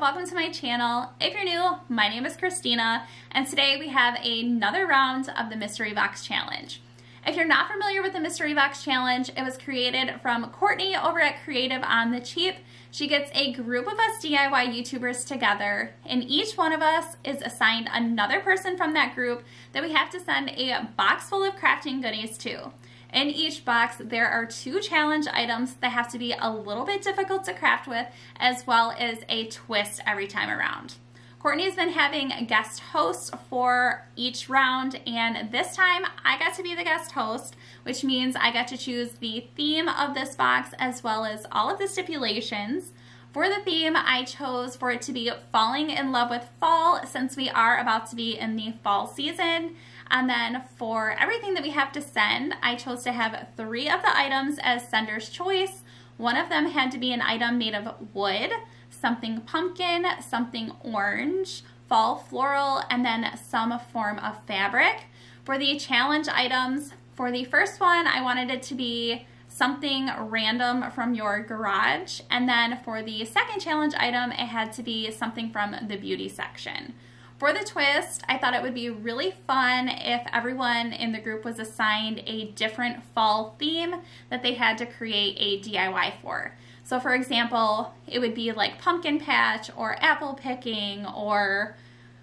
welcome to my channel. If you're new, my name is Christina, and today we have another round of the Mystery Box Challenge. If you're not familiar with the Mystery Box Challenge, it was created from Courtney over at Creative on the Cheap. She gets a group of us DIY YouTubers together, and each one of us is assigned another person from that group that we have to send a box full of crafting goodies to. In each box, there are two challenge items that have to be a little bit difficult to craft with, as well as a twist every time around. Courtney's been having a guest hosts for each round, and this time I got to be the guest host, which means I got to choose the theme of this box as well as all of the stipulations. For the theme, I chose for it to be falling in love with fall since we are about to be in the fall season. And then for everything that we have to send, I chose to have three of the items as sender's choice. One of them had to be an item made of wood, something pumpkin, something orange, fall floral, and then some form of fabric. For the challenge items, for the first one, I wanted it to be something random from your garage. And then for the second challenge item, it had to be something from the beauty section. For the twist, I thought it would be really fun if everyone in the group was assigned a different fall theme that they had to create a DIY for. So for example, it would be like pumpkin patch or apple picking or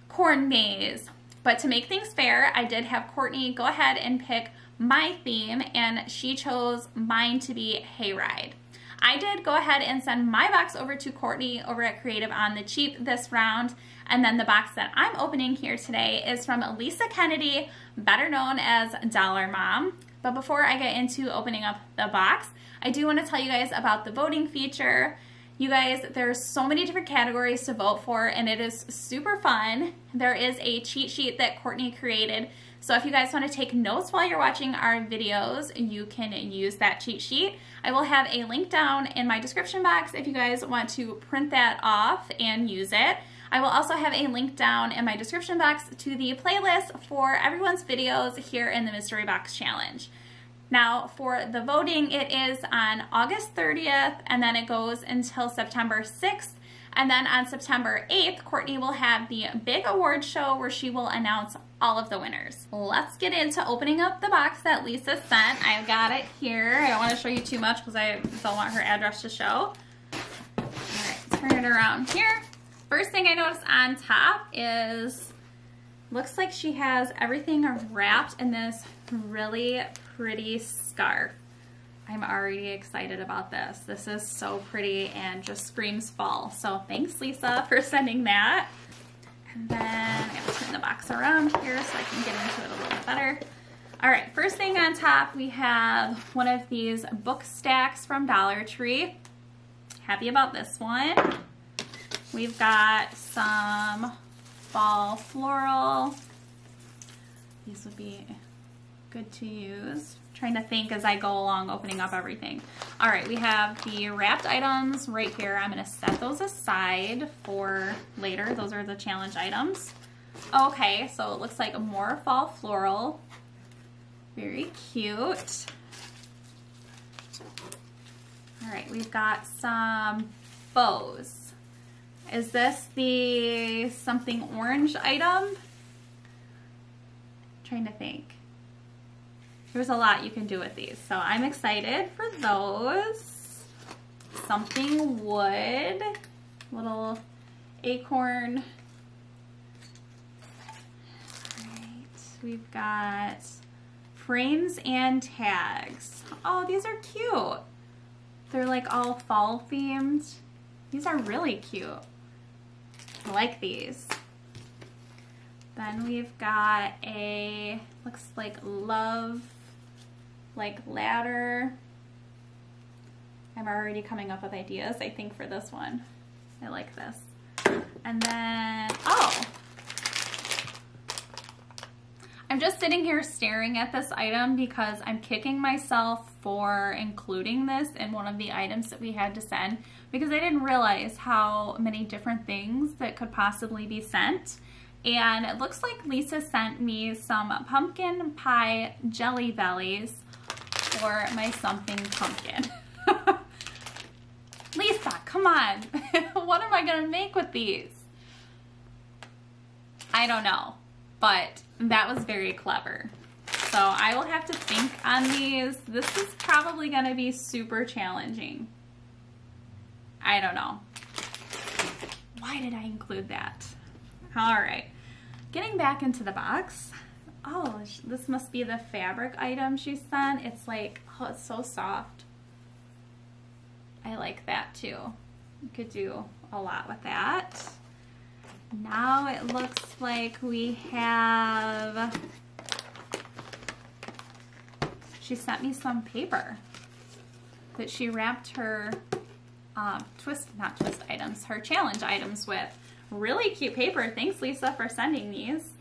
corn maze. But to make things fair, I did have Courtney go ahead and pick my theme and she chose mine to be hayride. I did go ahead and send my box over to Courtney over at Creative on the Cheap this round. And then the box that I'm opening here today is from Elisa Kennedy, better known as Dollar Mom. But before I get into opening up the box, I do want to tell you guys about the voting feature. You guys, there's so many different categories to vote for and it is super fun. There is a cheat sheet that Courtney created so if you guys want to take notes while you're watching our videos, you can use that cheat sheet. I will have a link down in my description box if you guys want to print that off and use it. I will also have a link down in my description box to the playlist for everyone's videos here in the Mystery Box Challenge. Now for the voting, it is on August 30th and then it goes until September 6th. And then on September 8th, Courtney will have the big award show where she will announce all of the winners. Let's get into opening up the box that Lisa sent. I've got it here. I don't want to show you too much because I don't want her address to show. All right, turn it around here. First thing I notice on top is, looks like she has everything wrapped in this really pretty scarf. I'm already excited about this. This is so pretty and just screams fall. So thanks Lisa for sending that. And then I'm gonna turn the box around here so I can get into it a little bit better. All right, first thing on top, we have one of these book stacks from Dollar Tree. Happy about this one. We've got some fall floral. These would be good to use trying to think as I go along opening up everything. All right, we have the wrapped items right here. I'm gonna set those aside for later. Those are the challenge items. Okay, so it looks like more fall floral. Very cute. All right, we've got some bows. Is this the something orange item? I'm trying to think. There's a lot you can do with these. So I'm excited for those. Something wood, little acorn. All right, we've got frames and tags. Oh, these are cute. They're like all fall themed. These are really cute. I like these. Then we've got a, looks like love like ladder. I'm already coming up with ideas, I think, for this one. I like this. And then, oh, I'm just sitting here staring at this item because I'm kicking myself for including this in one of the items that we had to send because I didn't realize how many different things that could possibly be sent. And it looks like Lisa sent me some pumpkin pie jelly bellies for my something pumpkin. Lisa, come on. what am I to make with these? I don't know, but that was very clever. So I will have to think on these. This is probably to be super challenging. I don't know. Why did I include that? All right, getting back into the box. Oh, this must be the fabric item she sent. It's like, oh, it's so soft. I like that too. You could do a lot with that. Now it looks like we have, she sent me some paper that she wrapped her um, twist, not twist items, her challenge items with. Really cute paper. Thanks, Lisa, for sending these.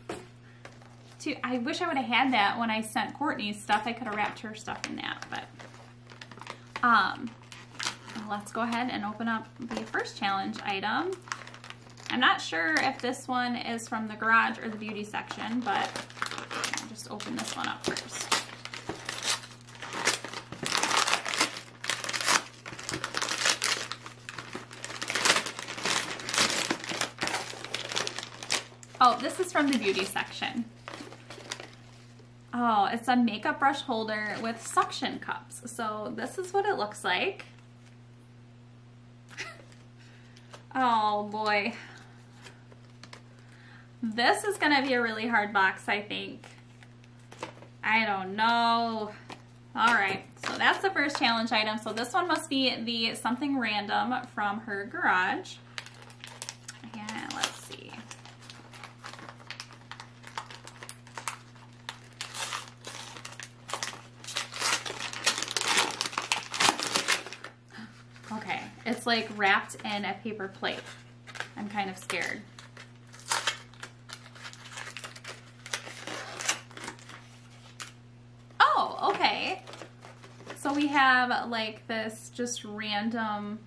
To, I wish I would have had that when I sent Courtney's stuff. I could have wrapped her stuff in that, but um, let's go ahead and open up the first challenge item. I'm not sure if this one is from the garage or the beauty section, but I'll just open this one up first. Oh, this is from the beauty section. Oh, it's a makeup brush holder with suction cups. So this is what it looks like. oh boy. This is gonna be a really hard box, I think. I don't know. All right, so that's the first challenge item. So this one must be the something random from her garage. And let's see. Okay, like wrapped in a paper plate. I'm kind of scared. Oh, okay. So we have like this just random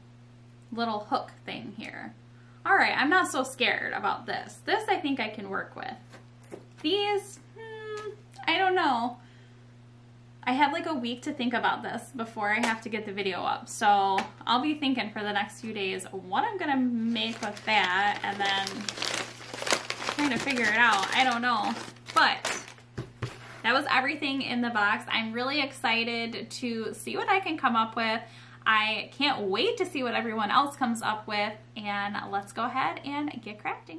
little hook thing here. All right, I'm not so scared about this. This I think I can work with. These, hmm, I don't know. I have like a week to think about this before I have to get the video up. So I'll be thinking for the next few days what I'm gonna make with that and then trying to figure it out. I don't know. But that was everything in the box. I'm really excited to see what I can come up with. I can't wait to see what everyone else comes up with and let's go ahead and get crafting.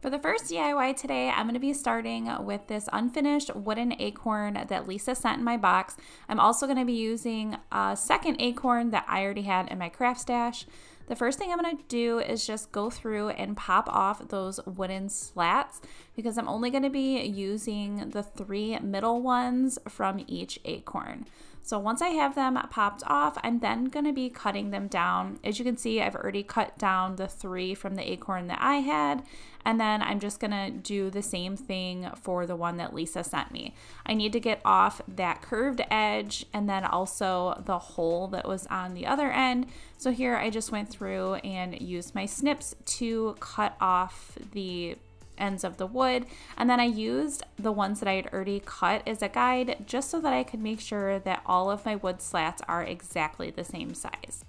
For the first DIY today, I'm going to be starting with this unfinished wooden acorn that Lisa sent in my box. I'm also going to be using a second acorn that I already had in my craft stash. The first thing I'm going to do is just go through and pop off those wooden slats because I'm only going to be using the three middle ones from each acorn. So once I have them popped off, I'm then going to be cutting them down. As you can see, I've already cut down the three from the acorn that I had, and then I'm just gonna do the same thing for the one that Lisa sent me. I need to get off that curved edge and then also the hole that was on the other end. So here I just went through and used my snips to cut off the ends of the wood. And then I used the ones that I had already cut as a guide just so that I could make sure that all of my wood slats are exactly the same size.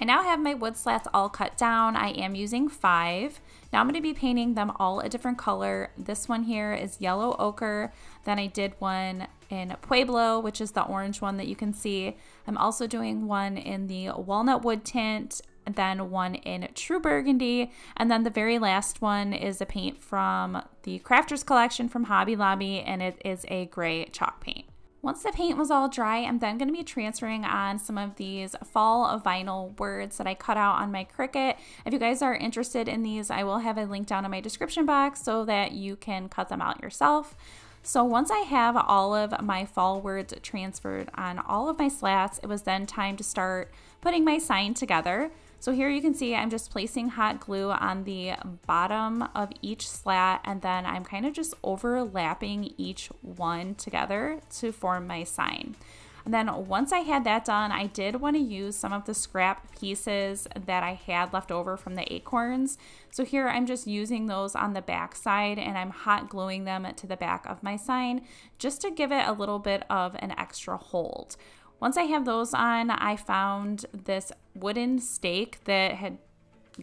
I now have my wood slats all cut down. I am using five. Now I'm going to be painting them all a different color. This one here is yellow ochre. Then I did one in Pueblo, which is the orange one that you can see. I'm also doing one in the walnut wood tint, then one in true burgundy, and then the very last one is a paint from the Crafters Collection from Hobby Lobby, and it is a gray chalk paint. Once the paint was all dry, I'm then going to be transferring on some of these fall vinyl words that I cut out on my Cricut. If you guys are interested in these, I will have a link down in my description box so that you can cut them out yourself. So once I have all of my fall words transferred on all of my slats, it was then time to start putting my sign together. So here you can see I'm just placing hot glue on the bottom of each slat and then I'm kind of just overlapping each one together to form my sign. And then once I had that done, I did want to use some of the scrap pieces that I had left over from the acorns. So here I'm just using those on the back side and I'm hot gluing them to the back of my sign just to give it a little bit of an extra hold. Once I have those on, I found this wooden stake that had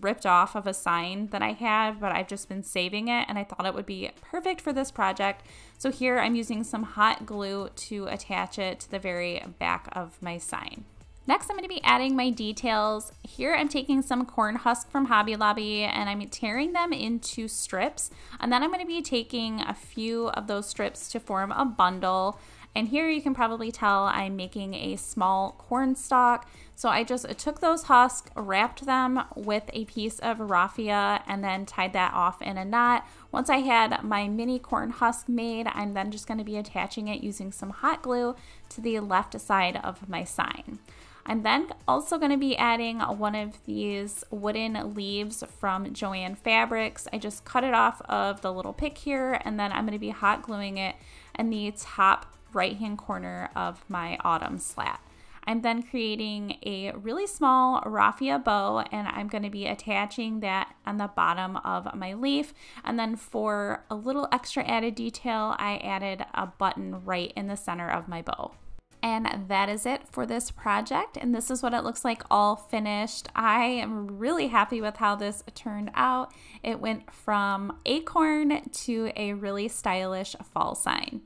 ripped off of a sign that I had, but I've just been saving it and I thought it would be perfect for this project. So here I'm using some hot glue to attach it to the very back of my sign. Next, I'm going to be adding my details. Here I'm taking some corn husk from Hobby Lobby and I'm tearing them into strips. And then I'm going to be taking a few of those strips to form a bundle. And here you can probably tell I'm making a small corn stalk. So I just took those husks, wrapped them with a piece of raffia, and then tied that off in a knot. Once I had my mini corn husk made, I'm then just going to be attaching it using some hot glue to the left side of my sign. I'm then also going to be adding one of these wooden leaves from Joann Fabrics. I just cut it off of the little pick here and then I'm going to be hot gluing it in the top right hand corner of my autumn slat. I'm then creating a really small raffia bow and I'm going to be attaching that on the bottom of my leaf. And then for a little extra added detail, I added a button right in the center of my bow. And that is it for this project. And this is what it looks like all finished. I am really happy with how this turned out. It went from acorn to a really stylish fall sign.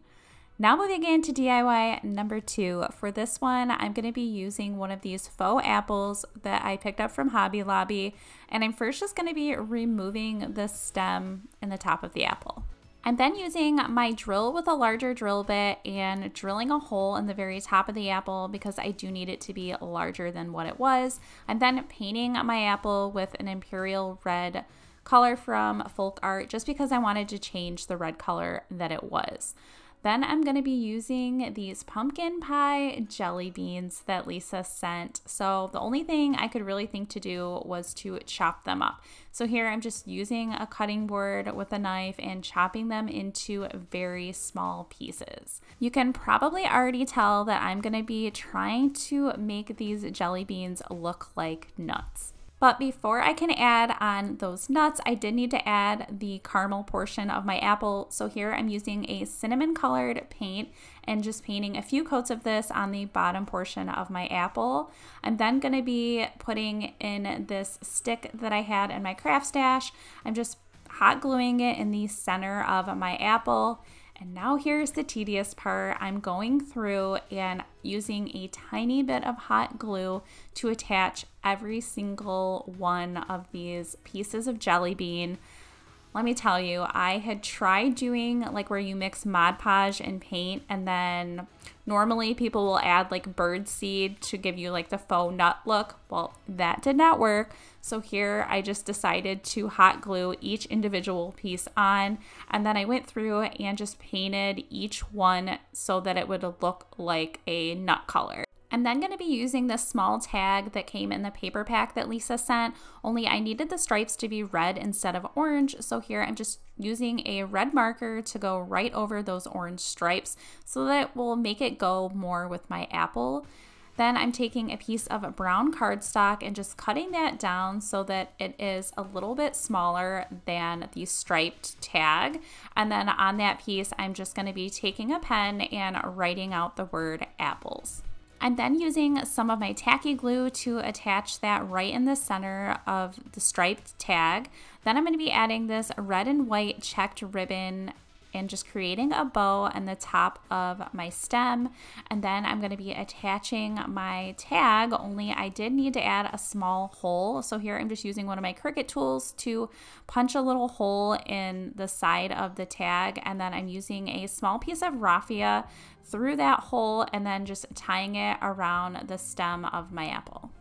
Now moving into DIY number two. For this one, I'm going to be using one of these faux apples that I picked up from Hobby Lobby. And I'm first just going to be removing the stem and the top of the apple. I'm then using my drill with a larger drill bit and drilling a hole in the very top of the apple because I do need it to be larger than what it was. I'm then painting my apple with an imperial red color from Folk Art just because I wanted to change the red color that it was. Then I'm going to be using these pumpkin pie jelly beans that Lisa sent. So the only thing I could really think to do was to chop them up. So here I'm just using a cutting board with a knife and chopping them into very small pieces. You can probably already tell that I'm going to be trying to make these jelly beans look like nuts. But before I can add on those nuts, I did need to add the caramel portion of my apple. So here I'm using a cinnamon colored paint and just painting a few coats of this on the bottom portion of my apple. I'm then going to be putting in this stick that I had in my craft stash. I'm just hot gluing it in the center of my apple and now here's the tedious part. I'm going through and using a tiny bit of hot glue to attach every single one of these pieces of jelly bean. Let me tell you, I had tried doing like where you mix Mod Podge and paint and then Normally, people will add like bird seed to give you like the faux nut look. Well, that did not work. So here I just decided to hot glue each individual piece on. And then I went through and just painted each one so that it would look like a nut color. I'm then going to be using this small tag that came in the paper pack that Lisa sent, only I needed the stripes to be red instead of orange. So here I'm just using a red marker to go right over those orange stripes so that it will make it go more with my apple. Then I'm taking a piece of brown cardstock and just cutting that down so that it is a little bit smaller than the striped tag. And then on that piece, I'm just going to be taking a pen and writing out the word apples. I'm then using some of my tacky glue to attach that right in the center of the striped tag. Then I'm going to be adding this red and white checked ribbon and just creating a bow on the top of my stem. And then I'm going to be attaching my tag, only I did need to add a small hole. So here I'm just using one of my Cricut tools to punch a little hole in the side of the tag. And then I'm using a small piece of raffia through that hole and then just tying it around the stem of my apple.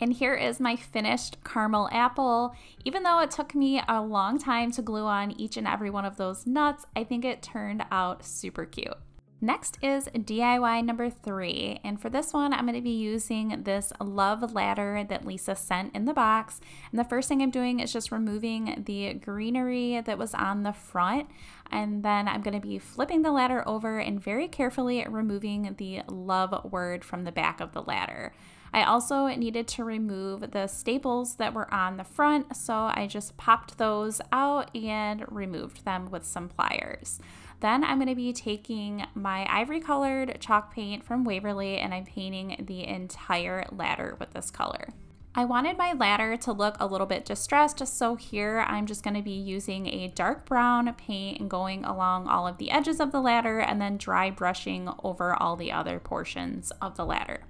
And here is my finished caramel apple. Even though it took me a long time to glue on each and every one of those nuts, I think it turned out super cute. Next is DIY number three, and for this one, I'm going to be using this love ladder that Lisa sent in the box. And the first thing I'm doing is just removing the greenery that was on the front, and then I'm going to be flipping the ladder over and very carefully removing the love word from the back of the ladder. I also needed to remove the staples that were on the front, so I just popped those out and removed them with some pliers. Then I'm going to be taking my ivory colored chalk paint from Waverly and I'm painting the entire ladder with this color. I wanted my ladder to look a little bit distressed, so here I'm just going to be using a dark brown paint and going along all of the edges of the ladder and then dry brushing over all the other portions of the ladder.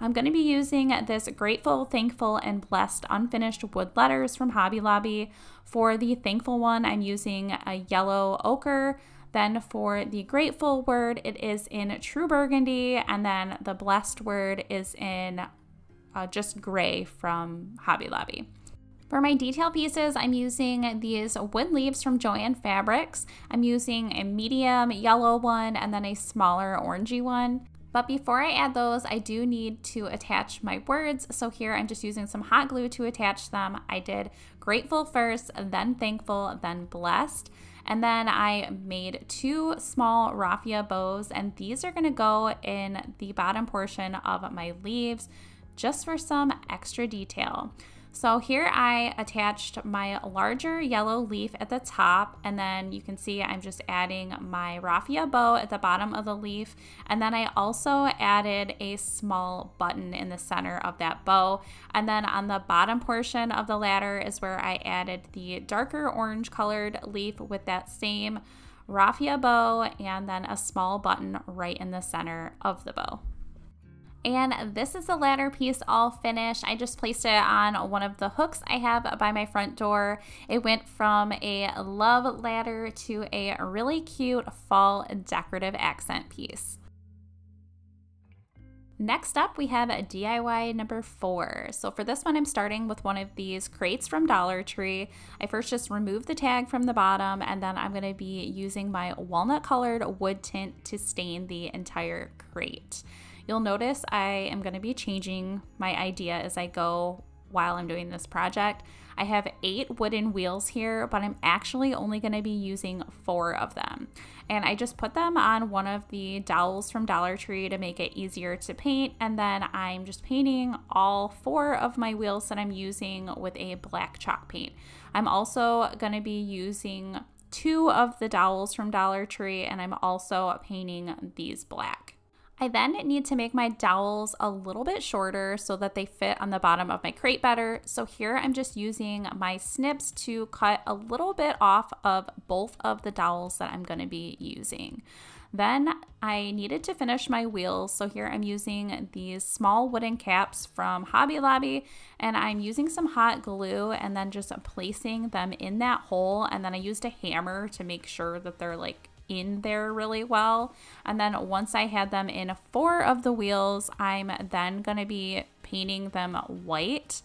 I'm going to be using this Grateful, Thankful, and Blessed unfinished wood letters from Hobby Lobby. For the Thankful one, I'm using a yellow ochre. Then for the Grateful word, it is in True Burgundy, and then the Blessed word is in uh, just gray from Hobby Lobby. For my detail pieces, I'm using these wood leaves from Joann Fabrics. I'm using a medium yellow one and then a smaller orangey one. But before I add those, I do need to attach my words. So here I'm just using some hot glue to attach them. I did grateful first, then thankful, then blessed. And then I made two small raffia bows and these are gonna go in the bottom portion of my leaves just for some extra detail. So here I attached my larger yellow leaf at the top and then you can see I'm just adding my raffia bow at the bottom of the leaf and then I also added a small button in the center of that bow and then on the bottom portion of the ladder is where I added the darker orange colored leaf with that same raffia bow and then a small button right in the center of the bow. And this is the ladder piece all finished. I just placed it on one of the hooks I have by my front door. It went from a love ladder to a really cute fall decorative accent piece. Next up, we have a DIY number four. So for this one, I'm starting with one of these crates from Dollar Tree. I first just removed the tag from the bottom, and then I'm gonna be using my walnut colored wood tint to stain the entire crate. You'll notice I am going to be changing my idea as I go while I'm doing this project. I have eight wooden wheels here, but I'm actually only going to be using four of them. And I just put them on one of the dowels from Dollar Tree to make it easier to paint. And then I'm just painting all four of my wheels that I'm using with a black chalk paint. I'm also going to be using two of the dowels from Dollar Tree and I'm also painting these black. I then need to make my dowels a little bit shorter so that they fit on the bottom of my crate better. So here I'm just using my snips to cut a little bit off of both of the dowels that I'm going to be using. Then I needed to finish my wheels. So here I'm using these small wooden caps from Hobby Lobby and I'm using some hot glue and then just placing them in that hole. And then I used a hammer to make sure that they're like in there really well. And then once I had them in four of the wheels, I'm then going to be painting them white.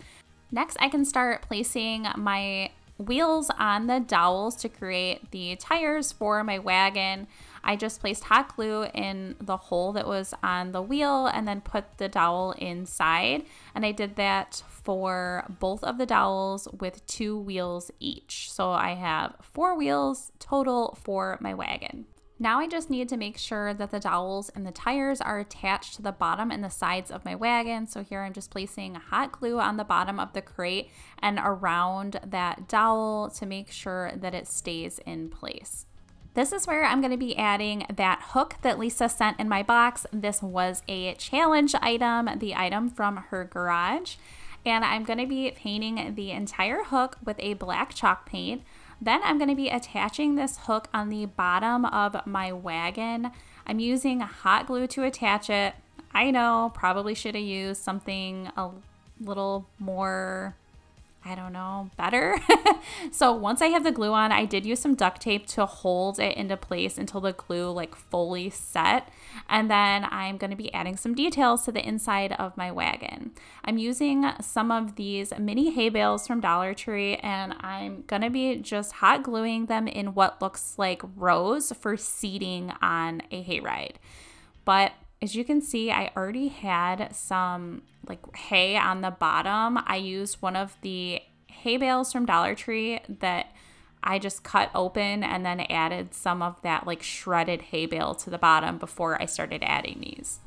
Next, I can start placing my wheels on the dowels to create the tires for my wagon. I just placed hot glue in the hole that was on the wheel and then put the dowel inside. And I did that for both of the dowels with two wheels each. So I have four wheels total for my wagon. Now I just need to make sure that the dowels and the tires are attached to the bottom and the sides of my wagon. So here I'm just placing hot glue on the bottom of the crate and around that dowel to make sure that it stays in place. This is where I'm going to be adding that hook that Lisa sent in my box. This was a challenge item, the item from her garage. And I'm going to be painting the entire hook with a black chalk paint. Then I'm going to be attaching this hook on the bottom of my wagon. I'm using hot glue to attach it. I know, probably should have used something a little more I don't know, better. so once I have the glue on, I did use some duct tape to hold it into place until the glue like fully set. And then I'm going to be adding some details to the inside of my wagon. I'm using some of these mini hay bales from Dollar Tree and I'm going to be just hot gluing them in what looks like rows for seating on a hayride. But as you can see, I already had some like hay on the bottom. I used one of the hay bales from Dollar Tree that I just cut open and then added some of that like shredded hay bale to the bottom before I started adding these.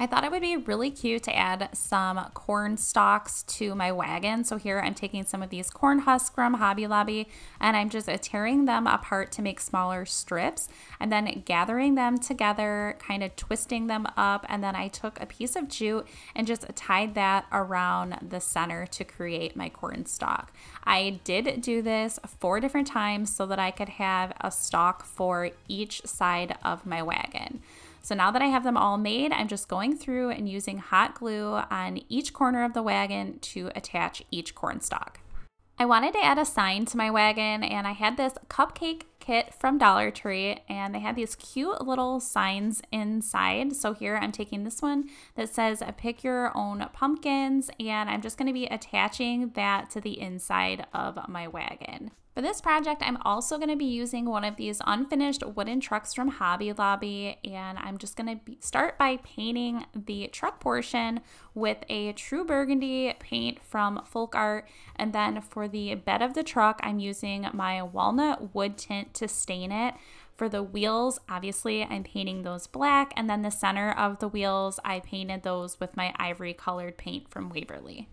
I thought it would be really cute to add some corn stalks to my wagon. So here I'm taking some of these corn husks from Hobby Lobby and I'm just uh, tearing them apart to make smaller strips and then gathering them together, kind of twisting them up. And then I took a piece of jute and just tied that around the center to create my corn stalk. I did do this four different times so that I could have a stalk for each side of my wagon. So now that I have them all made, I'm just going through and using hot glue on each corner of the wagon to attach each corn stalk. I wanted to add a sign to my wagon and I had this cupcake kit from Dollar Tree and they had these cute little signs inside. So here I'm taking this one that says pick your own pumpkins and I'm just going to be attaching that to the inside of my wagon. For this project, I'm also going to be using one of these unfinished wooden trucks from Hobby Lobby, and I'm just going to start by painting the truck portion with a true burgundy paint from Folk Art, and then for the bed of the truck, I'm using my walnut wood tint to stain it. For the wheels, obviously, I'm painting those black, and then the center of the wheels, I painted those with my ivory colored paint from Waverly.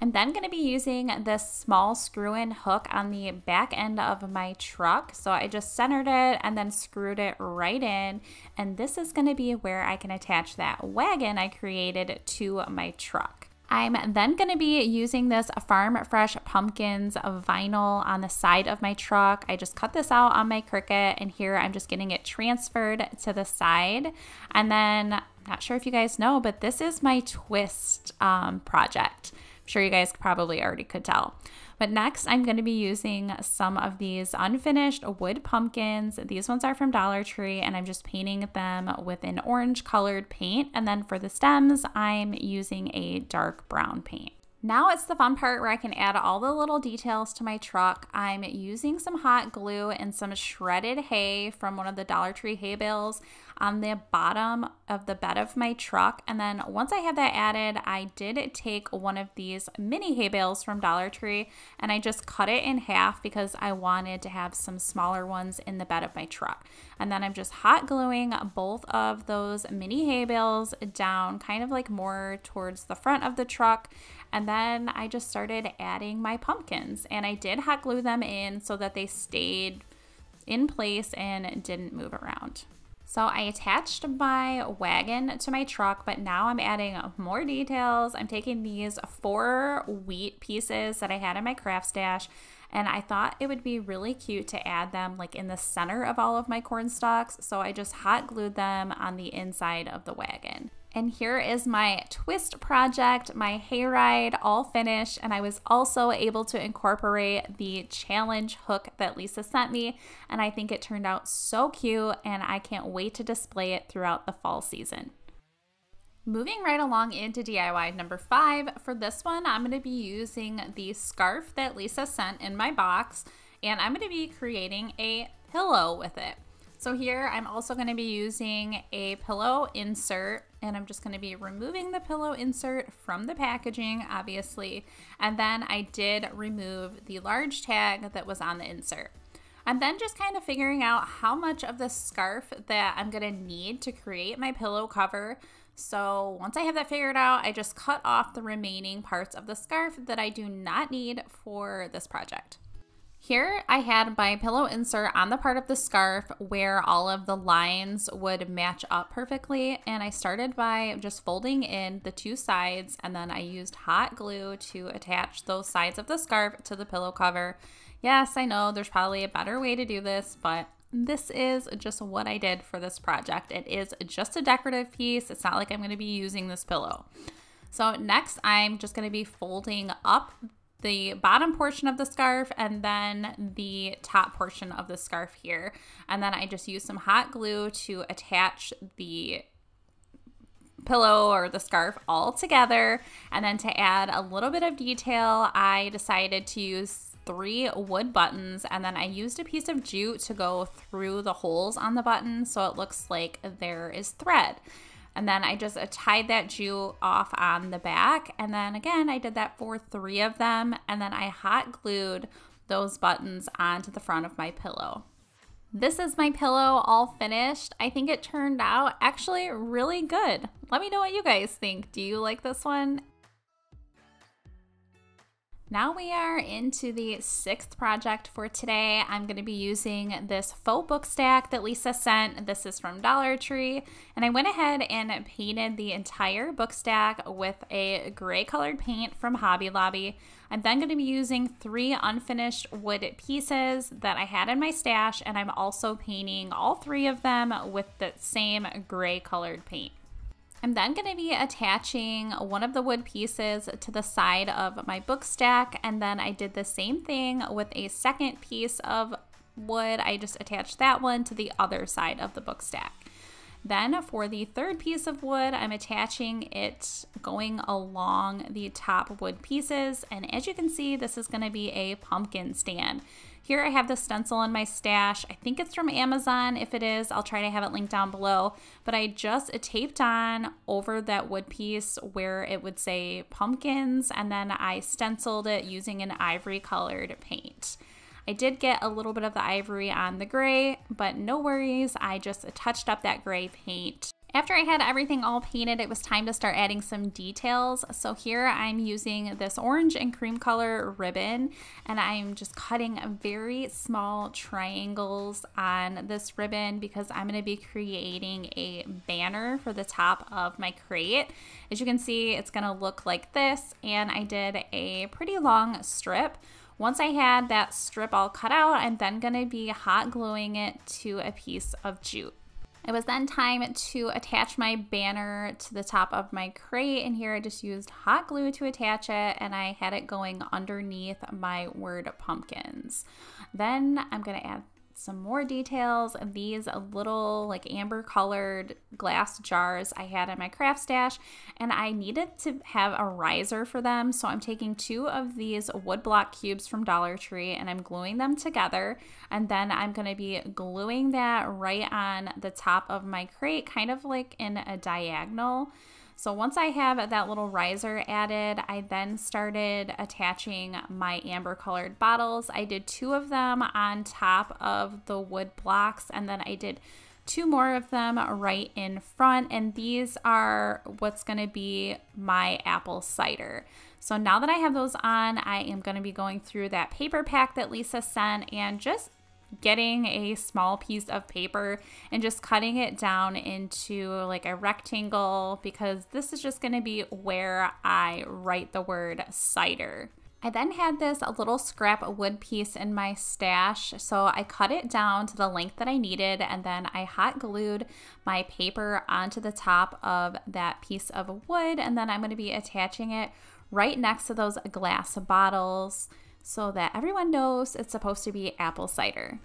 I'm then going to be using this small screw-in hook on the back end of my truck. So I just centered it and then screwed it right in. And this is going to be where I can attach that wagon I created to my truck. I'm then going to be using this Farm Fresh Pumpkins vinyl on the side of my truck. I just cut this out on my Cricut and here I'm just getting it transferred to the side. And then, not sure if you guys know, but this is my twist um, project sure you guys probably already could tell. But next, I'm going to be using some of these unfinished wood pumpkins. These ones are from Dollar Tree, and I'm just painting them with an orange colored paint. And then for the stems, I'm using a dark brown paint. Now it's the fun part where I can add all the little details to my truck. I'm using some hot glue and some shredded hay from one of the Dollar Tree hay bales on the bottom of the bed of my truck. And then once I have that added, I did take one of these mini hay bales from Dollar Tree and I just cut it in half because I wanted to have some smaller ones in the bed of my truck. And then I'm just hot gluing both of those mini hay bales down kind of like more towards the front of the truck. And then I just started adding my pumpkins and I did hot glue them in so that they stayed in place and didn't move around. So I attached my wagon to my truck, but now I'm adding more details. I'm taking these four wheat pieces that I had in my craft stash and I thought it would be really cute to add them like in the center of all of my corn stalks. So I just hot glued them on the inside of the wagon. And here is my twist project, my hayride all finished. And I was also able to incorporate the challenge hook that Lisa sent me. And I think it turned out so cute and I can't wait to display it throughout the fall season. Moving right along into DIY number five, for this one, I'm going to be using the scarf that Lisa sent in my box, and I'm going to be creating a pillow with it. So here, I'm also going to be using a pillow insert, and I'm just going to be removing the pillow insert from the packaging, obviously, and then I did remove the large tag that was on the insert. I'm then just kind of figuring out how much of the scarf that I'm going to need to create my pillow cover. So once I have that figured out, I just cut off the remaining parts of the scarf that I do not need for this project. Here I had my pillow insert on the part of the scarf where all of the lines would match up perfectly and I started by just folding in the two sides and then I used hot glue to attach those sides of the scarf to the pillow cover. Yes, I know there's probably a better way to do this, but this is just what I did for this project. It is just a decorative piece. It's not like I'm going to be using this pillow. So next I'm just going to be folding up the bottom portion of the scarf and then the top portion of the scarf here. And then I just use some hot glue to attach the pillow or the scarf all together. And then to add a little bit of detail, I decided to use three wood buttons and then I used a piece of jute to go through the holes on the button so it looks like there is thread. And then I just uh, tied that jute off on the back. And then again, I did that for three of them. And then I hot glued those buttons onto the front of my pillow. This is my pillow all finished. I think it turned out actually really good. Let me know what you guys think. Do you like this one? Now we are into the sixth project for today. I'm going to be using this faux book stack that Lisa sent. This is from Dollar Tree. And I went ahead and painted the entire book stack with a gray colored paint from Hobby Lobby. I'm then going to be using three unfinished wood pieces that I had in my stash. And I'm also painting all three of them with the same gray colored paint. I'm then going to be attaching one of the wood pieces to the side of my book stack and then I did the same thing with a second piece of wood. I just attached that one to the other side of the book stack. Then for the third piece of wood, I'm attaching it going along the top wood pieces. And as you can see, this is gonna be a pumpkin stand. Here I have the stencil in my stash. I think it's from Amazon. If it is, I'll try to have it linked down below. But I just taped on over that wood piece where it would say pumpkins, and then I stenciled it using an ivory colored paint. I did get a little bit of the ivory on the gray, but no worries. I just touched up that gray paint after I had everything all painted, it was time to start adding some details. So here I'm using this orange and cream color ribbon and I'm just cutting very small triangles on this ribbon because I'm going to be creating a banner for the top of my crate. As you can see, it's going to look like this and I did a pretty long strip. Once I had that strip all cut out, I'm then going to be hot gluing it to a piece of jute. It was then time to attach my banner to the top of my crate and here I just used hot glue to attach it and I had it going underneath my word pumpkins. Then I'm going to add some more details. Of these little like amber colored glass jars I had in my craft stash and I needed to have a riser for them. So I'm taking two of these wood block cubes from Dollar Tree and I'm gluing them together and then I'm going to be gluing that right on the top of my crate kind of like in a diagonal so once I have that little riser added, I then started attaching my amber colored bottles. I did two of them on top of the wood blocks and then I did two more of them right in front and these are what's going to be my apple cider. So now that I have those on, I am going to be going through that paper pack that Lisa sent and just getting a small piece of paper and just cutting it down into like a rectangle because this is just going to be where I write the word cider. I then had this a little scrap wood piece in my stash, so I cut it down to the length that I needed and then I hot glued my paper onto the top of that piece of wood and then I'm going to be attaching it right next to those glass bottles so that everyone knows it's supposed to be apple cider.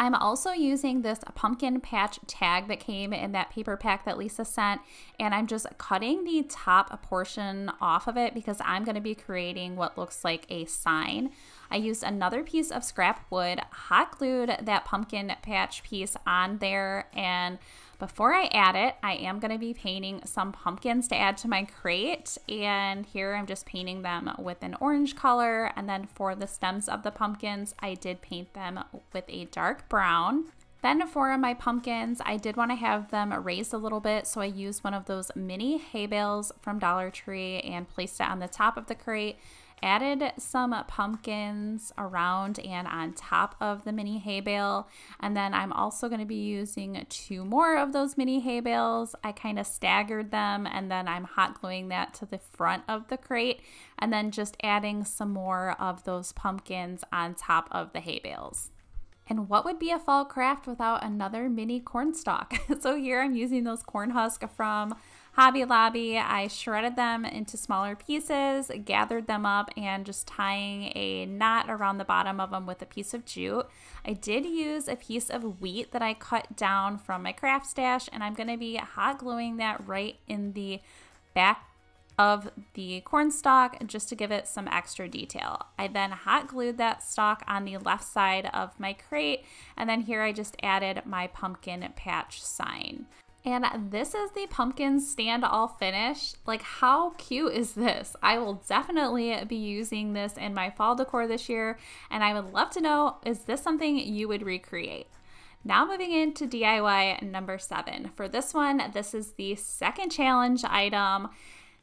I'm also using this pumpkin patch tag that came in that paper pack that Lisa sent, and I'm just cutting the top portion off of it because I'm going to be creating what looks like a sign. I used another piece of scrap wood, hot glued that pumpkin patch piece on there, and before I add it, I am going to be painting some pumpkins to add to my crate. And here I'm just painting them with an orange color. And then for the stems of the pumpkins, I did paint them with a dark brown. Then for my pumpkins, I did want to have them raised a little bit, so I used one of those mini hay bales from Dollar Tree and placed it on the top of the crate added some pumpkins around and on top of the mini hay bale. And then I'm also going to be using two more of those mini hay bales. I kind of staggered them and then I'm hot gluing that to the front of the crate and then just adding some more of those pumpkins on top of the hay bales. And what would be a fall craft without another mini corn stalk? so here I'm using those corn husk from Hobby Lobby. I shredded them into smaller pieces, gathered them up, and just tying a knot around the bottom of them with a piece of jute. I did use a piece of wheat that I cut down from my craft stash, and I'm going to be hot gluing that right in the back of the corn stalk just to give it some extra detail. I then hot glued that stalk on the left side of my crate and then here I just added my pumpkin patch sign. And this is the pumpkin stand all finished. Like, how cute is this? I will definitely be using this in my fall decor this year. And I would love to know is this something you would recreate? Now moving into DIY number seven. For this one, this is the second challenge item.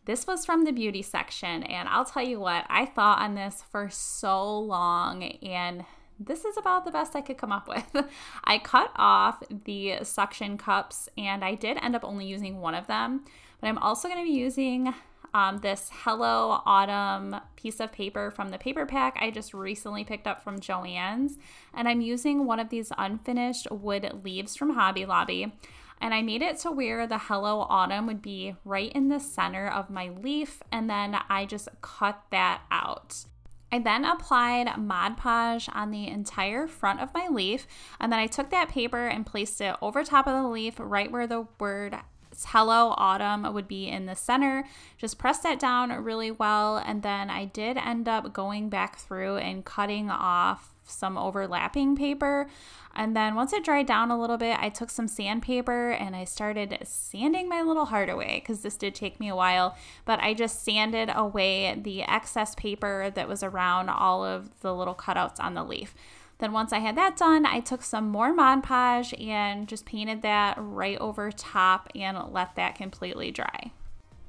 This was from the beauty section, and I'll tell you what, I thought on this for so long, and this is about the best I could come up with. I cut off the suction cups, and I did end up only using one of them, but I'm also going to be using um, this Hello Autumn piece of paper from the paper pack I just recently picked up from Joann's. And I'm using one of these unfinished wood leaves from Hobby Lobby. And I made it to where the Hello Autumn would be right in the center of my leaf. And then I just cut that out. I then applied Mod Podge on the entire front of my leaf, and then I took that paper and placed it over top of the leaf right where the word Hello Autumn would be in the center. Just press that down really well. And then I did end up going back through and cutting off some overlapping paper. And then once it dried down a little bit, I took some sandpaper and I started sanding my little heart away because this did take me a while. But I just sanded away the excess paper that was around all of the little cutouts on the leaf. Then once I had that done, I took some more Mod Podge and just painted that right over top and let that completely dry.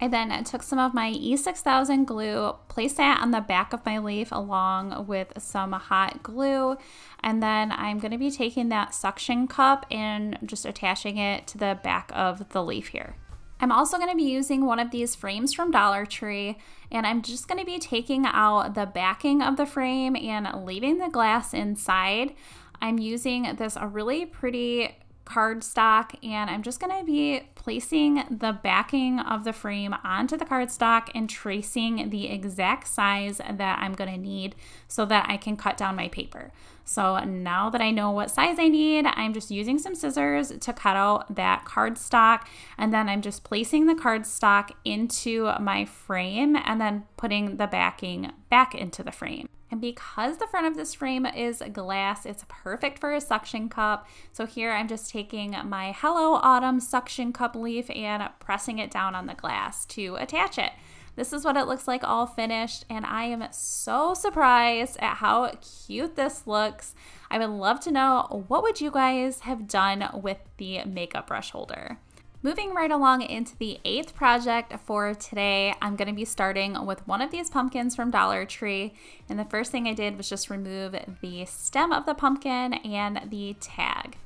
I then took some of my E6000 glue, placed that on the back of my leaf along with some hot glue, and then I'm going to be taking that suction cup and just attaching it to the back of the leaf here. I'm also going to be using one of these frames from Dollar Tree and I'm just going to be taking out the backing of the frame and leaving the glass inside. I'm using this a really pretty cardstock and I'm just going to be placing the backing of the frame onto the cardstock and tracing the exact size that I'm going to need so that I can cut down my paper. So now that I know what size I need, I'm just using some scissors to cut out that cardstock and then I'm just placing the cardstock into my frame and then putting the backing back into the frame. And because the front of this frame is glass, it's perfect for a suction cup. So here I'm just taking my Hello Autumn suction cup leaf and pressing it down on the glass to attach it. This is what it looks like all finished, and I am so surprised at how cute this looks. I would love to know what would you guys have done with the makeup brush holder. Moving right along into the eighth project for today, I'm going to be starting with one of these pumpkins from Dollar Tree. And the first thing I did was just remove the stem of the pumpkin and the tag.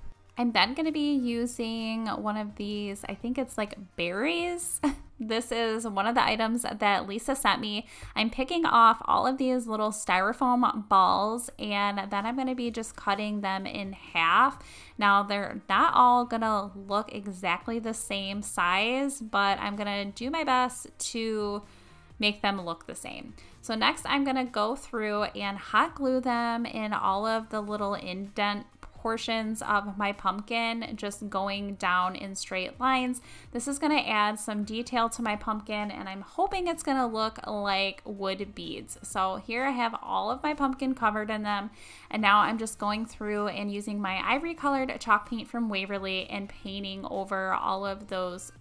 I'm then going to be using one of these, I think it's like berries. this is one of the items that Lisa sent me. I'm picking off all of these little styrofoam balls and then I'm going to be just cutting them in half. Now, they're not all going to look exactly the same size, but I'm going to do my best to make them look the same. So next I'm going to go through and hot glue them in all of the little indent portions of my pumpkin just going down in straight lines. This is going to add some detail to my pumpkin and I'm hoping it's going to look like wood beads. So here I have all of my pumpkin covered in them and now I'm just going through and using my ivory colored chalk paint from Waverly and painting over all of those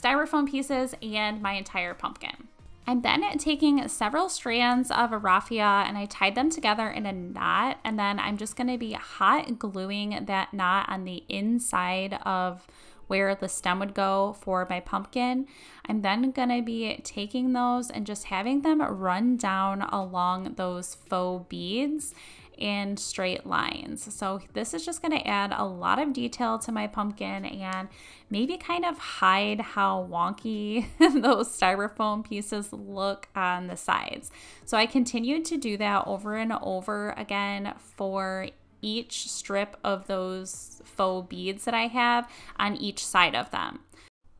styrofoam pieces and my entire pumpkin. I'm then taking several strands of raffia and I tied them together in a knot and then I'm just going to be hot gluing that knot on the inside of where the stem would go for my pumpkin. I'm then going to be taking those and just having them run down along those faux beads in straight lines. So this is just going to add a lot of detail to my pumpkin and maybe kind of hide how wonky those styrofoam pieces look on the sides. So I continued to do that over and over again for each strip of those faux beads that I have on each side of them.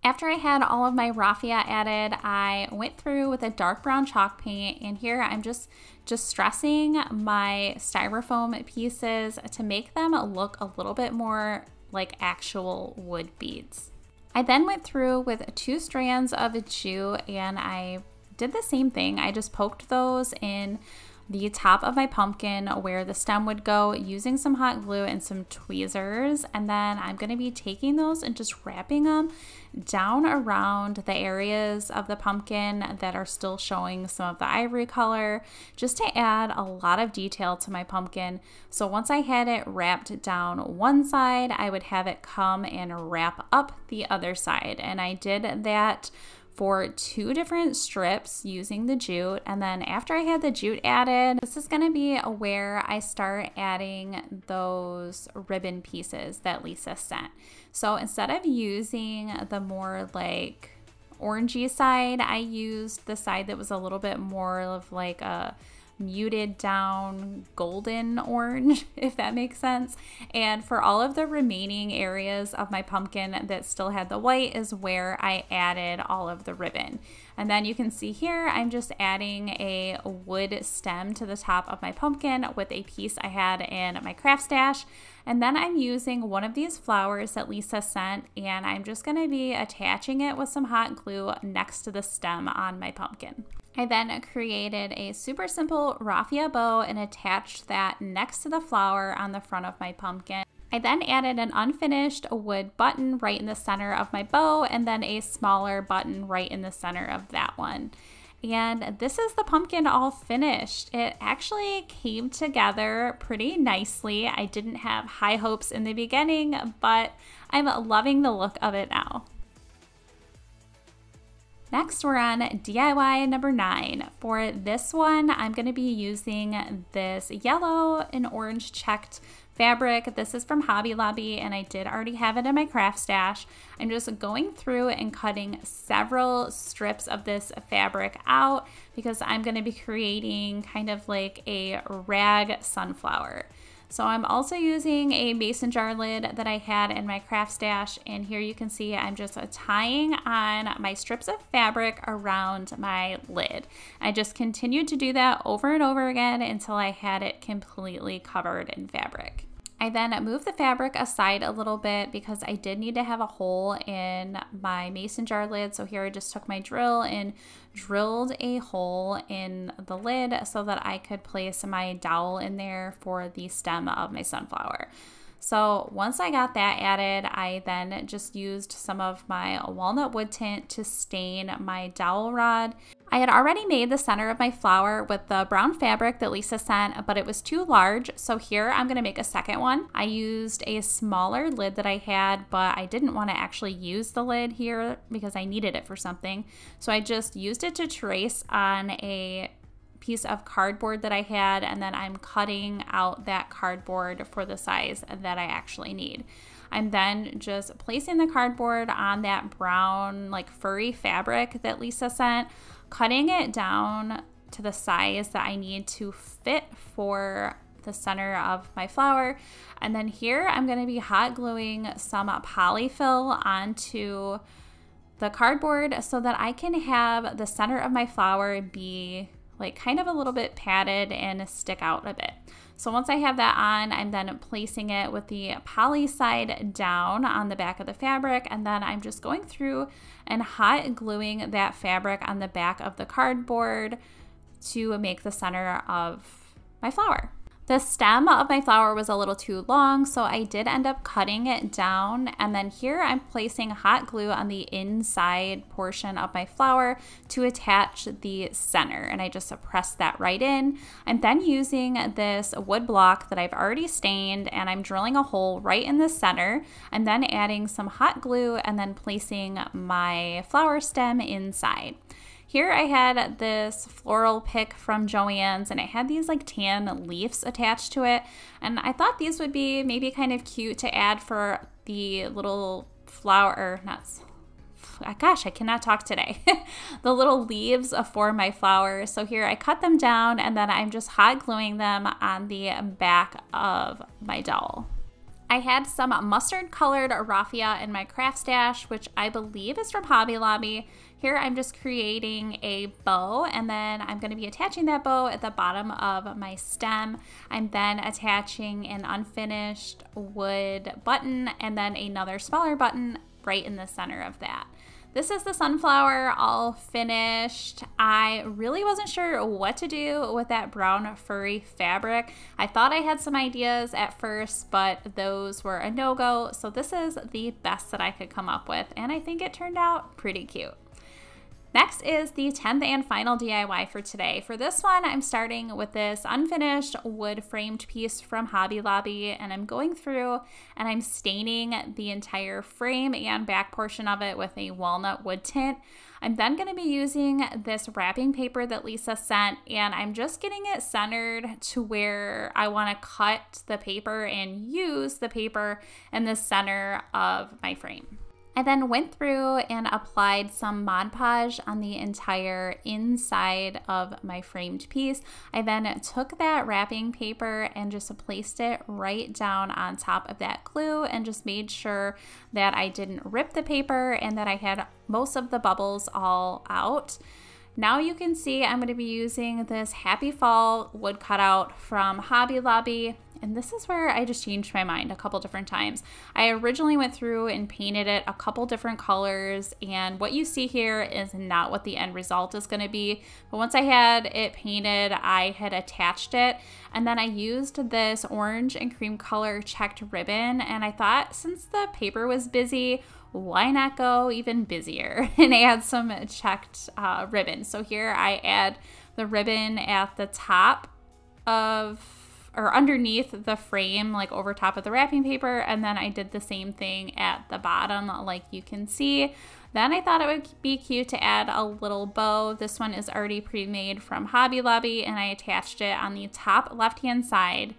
After I had all of my raffia added, I went through with a dark brown chalk paint and here I'm just distressing my styrofoam pieces to make them look a little bit more like actual wood beads. I then went through with two strands of jute and I did the same thing. I just poked those in the top of my pumpkin where the stem would go using some hot glue and some tweezers. And then I'm going to be taking those and just wrapping them down around the areas of the pumpkin that are still showing some of the ivory color, just to add a lot of detail to my pumpkin. So once I had it wrapped down one side, I would have it come and wrap up the other side. And I did that for two different strips using the jute. And then after I had the jute added, this is gonna be where I start adding those ribbon pieces that Lisa sent. So instead of using the more like orangey side, I used the side that was a little bit more of like a muted down golden orange, if that makes sense. And for all of the remaining areas of my pumpkin that still had the white is where I added all of the ribbon. And then you can see here, I'm just adding a wood stem to the top of my pumpkin with a piece I had in my craft stash. And then I'm using one of these flowers that Lisa sent and I'm just gonna be attaching it with some hot glue next to the stem on my pumpkin. I then created a super simple raffia bow and attached that next to the flower on the front of my pumpkin. I then added an unfinished wood button right in the center of my bow and then a smaller button right in the center of that one. And this is the pumpkin all finished. It actually came together pretty nicely. I didn't have high hopes in the beginning, but I'm loving the look of it now. Next, we're on DIY number nine. For this one, I'm going to be using this yellow and orange checked fabric. This is from Hobby Lobby, and I did already have it in my craft stash. I'm just going through and cutting several strips of this fabric out because I'm going to be creating kind of like a rag sunflower. So I'm also using a mason jar lid that I had in my craft stash and here you can see I'm just tying on my strips of fabric around my lid. I just continued to do that over and over again until I had it completely covered in fabric. I then moved the fabric aside a little bit because I did need to have a hole in my mason jar lid. So here I just took my drill and drilled a hole in the lid so that I could place my dowel in there for the stem of my sunflower. So once I got that added, I then just used some of my walnut wood tint to stain my dowel rod. I had already made the center of my flower with the brown fabric that Lisa sent, but it was too large. So here I'm gonna make a second one. I used a smaller lid that I had, but I didn't wanna actually use the lid here because I needed it for something. So I just used it to trace on a piece of cardboard that I had and then I'm cutting out that cardboard for the size that I actually need. I'm then just placing the cardboard on that brown like furry fabric that Lisa sent, cutting it down to the size that I need to fit for the center of my flower. And then here I'm going to be hot gluing some polyfill onto the cardboard so that I can have the center of my flower be like kind of a little bit padded and stick out a bit. So once I have that on, I'm then placing it with the poly side down on the back of the fabric and then I'm just going through and hot gluing that fabric on the back of the cardboard to make the center of my flower. The stem of my flower was a little too long, so I did end up cutting it down. And then here I'm placing hot glue on the inside portion of my flower to attach the center. And I just press that right in. I'm then using this wood block that I've already stained and I'm drilling a hole right in the center. I'm then adding some hot glue and then placing my flower stem inside. Here I had this floral pick from Joann's and it had these like tan leaves attached to it. And I thought these would be maybe kind of cute to add for the little flower, nuts. Ah, gosh, I cannot talk today. the little leaves for my flowers. So here I cut them down and then I'm just hot gluing them on the back of my dowel. I had some mustard colored raffia in my craft stash, which I believe is from Hobby Lobby. Here I'm just creating a bow and then I'm going to be attaching that bow at the bottom of my stem. I'm then attaching an unfinished wood button and then another smaller button right in the center of that. This is the sunflower all finished. I really wasn't sure what to do with that brown furry fabric. I thought I had some ideas at first, but those were a no-go. So this is the best that I could come up with, and I think it turned out pretty cute. Next is the 10th and final DIY for today. For this one, I'm starting with this unfinished wood framed piece from Hobby Lobby and I'm going through and I'm staining the entire frame and back portion of it with a walnut wood tint. I'm then going to be using this wrapping paper that Lisa sent and I'm just getting it centered to where I want to cut the paper and use the paper in the center of my frame. I then went through and applied some Mod Podge on the entire inside of my framed piece. I then took that wrapping paper and just placed it right down on top of that glue and just made sure that I didn't rip the paper and that I had most of the bubbles all out. Now you can see I'm going to be using this Happy Fall wood cutout from Hobby Lobby. And this is where I just changed my mind a couple different times. I originally went through and painted it a couple different colors, and what you see here is not what the end result is going to be. But once I had it painted, I had attached it, and then I used this orange and cream color checked ribbon. And I thought since the paper was busy, why not go even busier and add some checked uh, ribbon? So here I add the ribbon at the top of or underneath the frame, like over top of the wrapping paper. And then I did the same thing at the bottom, like you can see. Then I thought it would be cute to add a little bow. This one is already pre-made from Hobby Lobby and I attached it on the top left-hand side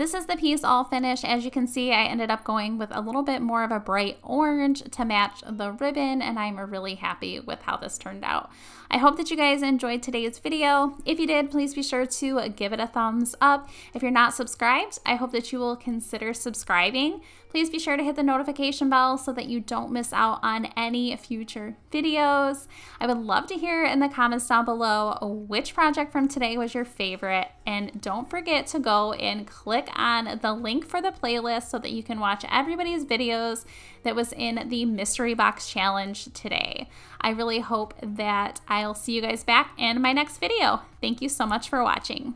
this is the piece all finished. As you can see, I ended up going with a little bit more of a bright orange to match the ribbon, and I'm really happy with how this turned out. I hope that you guys enjoyed today's video. If you did, please be sure to give it a thumbs up. If you're not subscribed, I hope that you will consider subscribing. Please be sure to hit the notification bell so that you don't miss out on any future videos. I would love to hear in the comments down below which project from today was your favorite. And don't forget to go and click on the link for the playlist so that you can watch everybody's videos that was in the mystery box challenge today. I really hope that I'll see you guys back in my next video. Thank you so much for watching.